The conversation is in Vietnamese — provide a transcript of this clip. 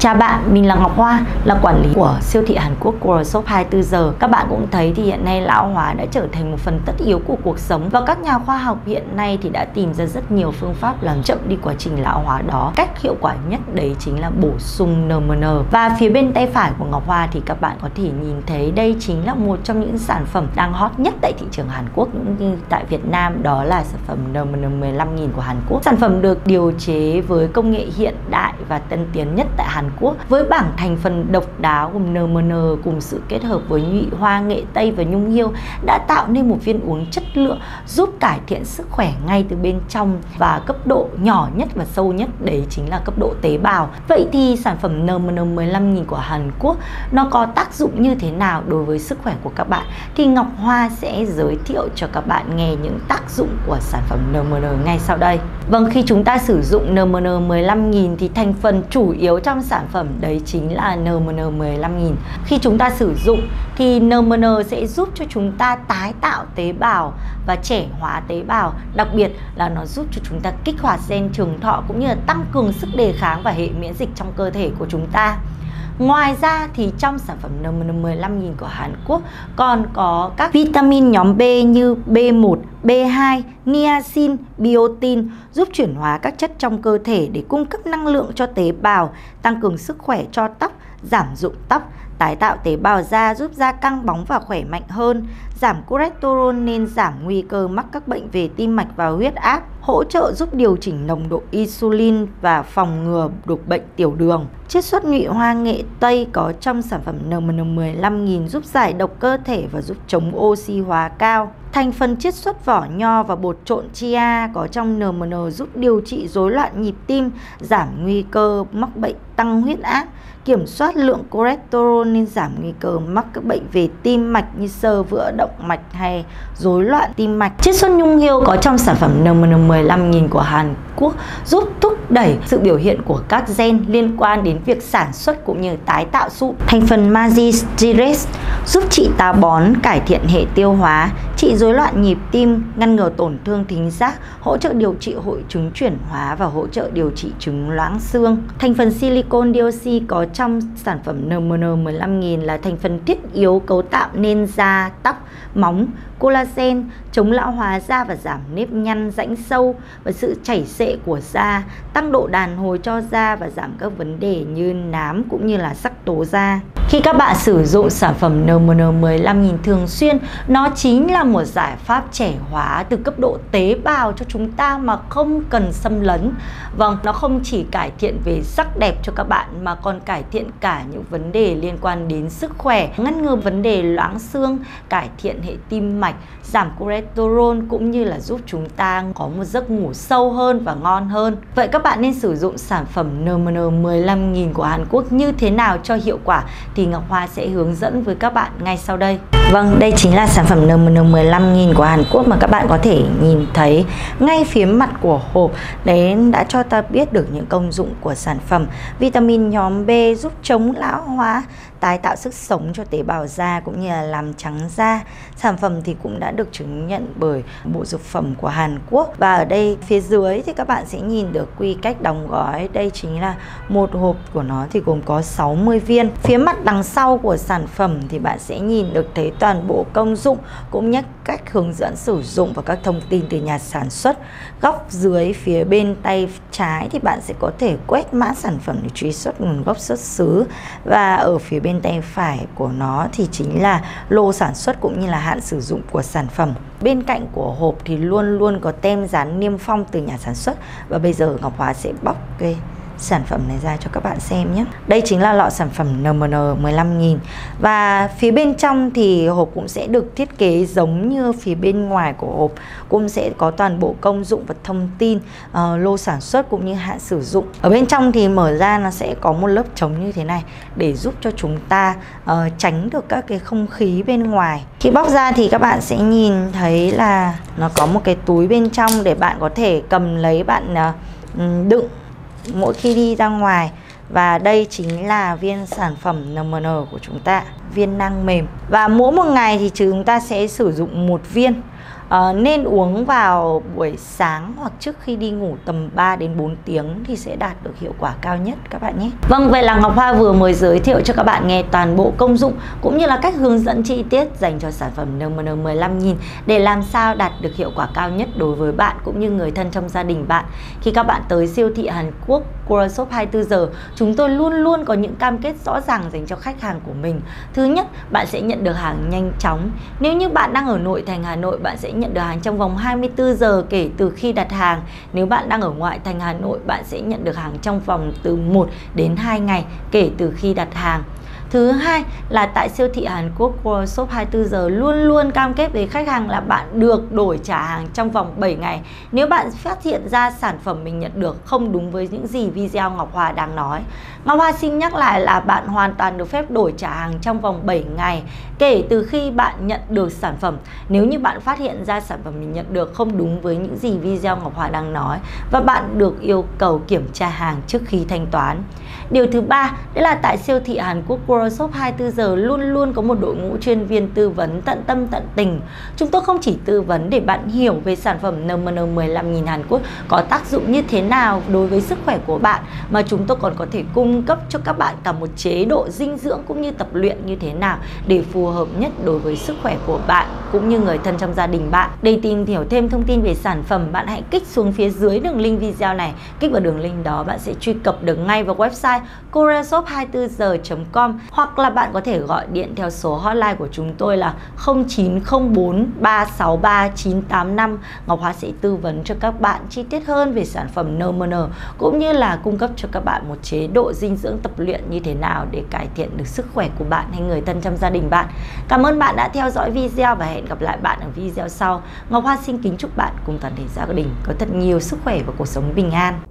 Chào bạn, mình là Ngọc Hoa, là quản lý của siêu thị Hàn Quốc World Shop 24 giờ. Các bạn cũng thấy thì hiện nay lão hóa đã trở thành một phần tất yếu của cuộc sống và các nhà khoa học hiện nay thì đã tìm ra rất nhiều phương pháp làm chậm đi quá trình lão hóa đó. Cách hiệu quả nhất đấy chính là bổ sung NMN. Và phía bên tay phải của Ngọc Hoa thì các bạn có thể nhìn thấy đây chính là một trong những sản phẩm đang hot nhất tại thị trường Hàn Quốc cũng như tại Việt Nam đó là sản phẩm NMN 15.000 của Hàn Quốc. Sản phẩm được điều chế với công nghệ hiện đại và tân tiến nhất tại Hàn Quốc với bảng thành phần độc đáo gồm NMN cùng sự kết hợp với nhụy hoa nghệ tây và nhung hiêu đã tạo nên một viên uống chất lượng giúp cải thiện sức khỏe ngay từ bên trong và cấp độ nhỏ nhất và sâu nhất đấy chính là cấp độ tế bào. Vậy thì sản phẩm NMN 15.000 của Hàn Quốc nó có tác dụng như thế nào đối với sức khỏe của các bạn? Thì Ngọc Hoa sẽ giới thiệu cho các bạn nghe những tác dụng của sản phẩm NMN ngay sau đây. Vâng, khi chúng ta sử dụng NMN 15.000 thì thành phần chủ yếu trong sản sản phẩm đấy chính là NMN 15.000 Khi chúng ta sử dụng thì NMN sẽ giúp cho chúng ta tái tạo tế bào và trẻ hóa tế bào. Đặc biệt là nó giúp cho chúng ta kích hoạt gen trường thọ cũng như là tăng cường sức đề kháng và hệ miễn dịch trong cơ thể của chúng ta. Ngoài ra thì trong sản phẩm N15.000 của Hàn Quốc còn có các vitamin nhóm B như B1, B2, niacin, biotin giúp chuyển hóa các chất trong cơ thể để cung cấp năng lượng cho tế bào, tăng cường sức khỏe cho tóc, giảm rụng tóc, tái tạo tế bào da giúp da căng bóng và khỏe mạnh hơn, giảm cholesterol nên giảm nguy cơ mắc các bệnh về tim mạch và huyết áp, hỗ trợ giúp điều chỉnh nồng độ insulin và phòng ngừa đột bệnh tiểu đường. Chiết xuất nhụy hoa nghệ Tây có trong sản phẩm NMN 15.000 giúp giải độc cơ thể và giúp chống oxy hóa cao. Thành phần chiết xuất vỏ nho và bột trộn chia có trong NMN giúp điều trị rối loạn nhịp tim, giảm nguy cơ mắc bệnh tăng huyết áp, kiểm soát lượng cholesterol nên giảm nguy cơ mắc các bệnh về tim mạch như sơ vữa động mạch hay rối loạn tim mạch. Chiết xuất nhung hiêu có trong sản phẩm NMN 15.000 của Hàn Quốc giúp thúc đẩy sự biểu hiện của các gen liên quan đến việc sản xuất cũng như tái tạo sụn. Thành phần Magistris giúp trị táo bón, cải thiện hệ tiêu hóa, trị rối loạn nhịp tim, ngăn ngừa tổn thương thính giác, hỗ trợ điều trị hội chứng chuyển hóa và hỗ trợ điều trị chứng loãng xương. Thành phần silicon dioxide có trong sản phẩm NMN 15.000 là thành phần thiết yếu cấu tạo nên da, tóc, móng, collagen, chống lão hóa da và giảm nếp nhăn rãnh sâu và sự chảy xệ của da, tăng độ đàn hồi cho da và giảm các vấn đề như nám cũng như là sắc tố da. Khi các bạn sử dụng sản phẩm NMN 15.000 thường xuyên, nó chính là một giải pháp trẻ hóa từ cấp độ tế bào cho chúng ta mà không cần xâm lấn. Vâng, nó không chỉ cải thiện về sắc đẹp cho các bạn mà còn cải thiện cả những vấn đề liên quan đến sức khỏe, ngăn ngừa vấn đề loãng xương, cải thiện hệ tim mạch, giảm cholesterol cũng như là giúp chúng ta có một giấc ngủ sâu hơn và ngon hơn. Vậy các bạn nên sử dụng sản phẩm NMN 15.000 của Hàn Quốc như thế nào cho hiệu quả thì Ngọc Hoa sẽ hướng dẫn với các bạn ngay sau đây. Vâng, đây chính là sản phẩm NMN 15.000 của Hàn Quốc mà các bạn có thể nhìn thấy ngay phía mặt của hộp. Đấy đã cho ta biết được những công dụng của sản phẩm. Vitamin nhóm B giúp chống lão hóa, tái tạo sức sống cho tế bào da cũng như là làm trắng da. Sản phẩm thì cũng đã được chứng nhận bởi Bộ Dược phẩm của Hàn Quốc. Và ở đây phía dưới thì các bạn sẽ nhìn được quy cách đóng gói. Đây chính là một hộp của nó thì gồm có 60 viên. Phía mặt đằng sau của sản phẩm thì bạn sẽ nhìn được thấy toàn bộ công dụng cũng như cách hướng dẫn sử dụng và các thông tin từ nhà sản xuất. Góc dưới phía bên tay trái thì bạn sẽ có thể quét mã sản phẩm để truy xuất nguồn gốc xuất xứ và ở phía bên tay phải của nó thì chính là lô sản xuất cũng như là hạn sử dụng của sản phẩm. Bên cạnh của hộp thì luôn luôn có tem dán niêm phong từ nhà sản xuất và bây giờ Ngọc Hóa sẽ bóc cái sản phẩm này ra cho các bạn xem nhé. Đây chính là lọ sản phẩm NMN 15.000 Và phía bên trong thì hộp cũng sẽ được thiết kế giống như phía bên ngoài của hộp Cũng sẽ có toàn bộ công dụng và thông tin uh, lô sản xuất cũng như hạn sử dụng. Ở bên trong thì mở ra nó sẽ có một lớp chống như thế này Để giúp cho chúng ta uh, tránh được các cái không khí bên ngoài. Khi bóc ra thì các bạn sẽ nhìn thấy là nó có một cái túi bên trong để bạn có thể cầm lấy bạn uh, đựng mỗi khi đi ra ngoài. Và đây chính là viên sản phẩm NMN của chúng ta, viên năng mềm. Và mỗi một ngày thì chúng ta sẽ sử dụng một viên uh, nên uống vào buổi sáng hoặc trước khi đi ngủ tầm 3 đến 4 tiếng thì sẽ đạt được hiệu quả cao nhất các bạn nhé. Vâng, vậy là Ngọc Hoa vừa mới giới thiệu cho các bạn nghe toàn bộ công dụng cũng như là cách hướng dẫn chi tiết dành cho sản phẩm NMN 15.000 để làm sao đạt được hiệu quả cao nhất đối với bạn cũng như người thân trong gia đình bạn. Khi các bạn tới siêu thị Hàn Quốc Shop 24 giờ, chúng tôi luôn luôn có những cam kết rõ ràng dành cho khách hàng của mình. Thứ nhất, bạn sẽ nhận được hàng nhanh chóng. Nếu như bạn đang ở nội thành Hà Nội, bạn sẽ nhận được hàng trong vòng 24 giờ kể từ khi đặt hàng. Nếu bạn đang ở ngoại thành Hà Nội, bạn sẽ nhận được hàng trong vòng từ 1 đến 2 ngày kể từ khi đặt hàng. Thứ hai là tại siêu thị Hàn Quốc World Shop 24 giờ luôn luôn cam kết với khách hàng là bạn được đổi trả hàng trong vòng 7 ngày. Nếu bạn phát hiện ra sản phẩm mình nhận được không đúng với những gì video Ngọc Hòa đang nói. Ngọc Hòa xin nhắc lại là bạn hoàn toàn được phép đổi trả hàng trong vòng 7 ngày kể từ khi bạn nhận được sản phẩm. Nếu như bạn phát hiện ra sản phẩm mình nhận được không đúng với những gì video Ngọc Hòa đang nói và bạn được yêu cầu kiểm tra hàng trước khi thanh toán. Điều thứ ba, đó là tại siêu thị Hàn Quốc World Shop 24 giờ luôn luôn có một đội ngũ chuyên viên tư vấn tận tâm tận tình. Chúng tôi không chỉ tư vấn để bạn hiểu về sản phẩm NMN 15.000 Hàn Quốc có tác dụng như thế nào đối với sức khỏe của bạn, mà chúng tôi còn có thể cung cấp cho các bạn cả một chế độ dinh dưỡng cũng như tập luyện như thế nào để phù hợp nhất đối với sức khỏe của bạn cũng như người thân trong gia đình bạn. Để tìm hiểu thêm thông tin về sản phẩm, bạn hãy kích xuống phía dưới đường link video này. Kích vào đường link đó bạn sẽ truy cập được ngay vào website koreashop24h.com hoặc là bạn có thể gọi điện theo số hotline của chúng tôi là 0904 363 985. Ngọc Hoa sẽ tư vấn cho các bạn chi tiết hơn về sản phẩm NMN cũng như là cung cấp cho các bạn một chế độ dinh dưỡng tập luyện như thế nào để cải thiện được sức khỏe của bạn hay người thân trong gia đình bạn. Cảm ơn bạn đã theo dõi video và hẹn hẹn gặp lại bạn ở video sau. Ngọc Hoa xin kính chúc bạn cùng toàn thể gia đình có thật nhiều sức khỏe và cuộc sống bình an.